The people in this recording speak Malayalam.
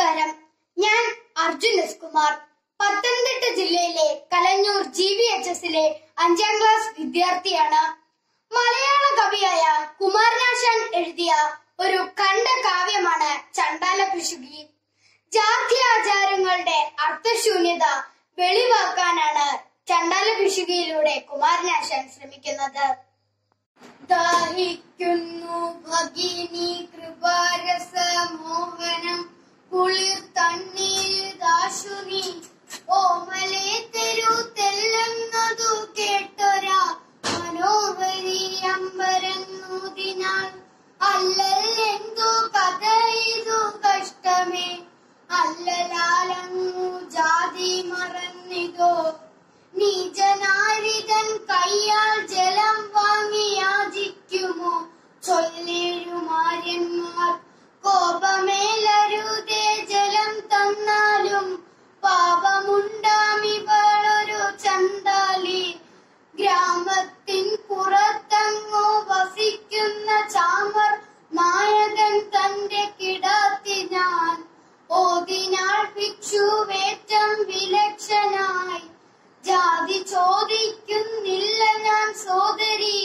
നമസ്കാരം. ഞാൻ അർജുൻ എസ് കുമാർ. പത്തനംതിട്ട ജില്ലയിലെ കലഞ്ഞൂർ ജി വി എച്ച് എസിലെ അഞ്ചാം ക്ലാസ് വിദ്യാർത്ഥിയാണ്. മലയാള കവിയായ കുമാരനാശാൻ എഴുതിയ ഒരു കണ്ട കാവ്യമാണ് ചണ്ടാല പിശുകി ജാത്യാചാരങ്ങളുടെ അർത്ഥശൂന്യത വെളിവാക്കാനാണ് ചണ്ടാല പിശുകിയിലൂടെ കുമാരനാശാൻ ശ്രമിക്കുന്നത്. ദാഹിക്കുന്നു ഭഗിനി കൃപാരസ മോഹനം. Al ഭിക്ഷുവേറ്റം വിലക്ഷനായി ജാതി ചോദിക്കുന്നില്ല ഞാൻ സോദരി.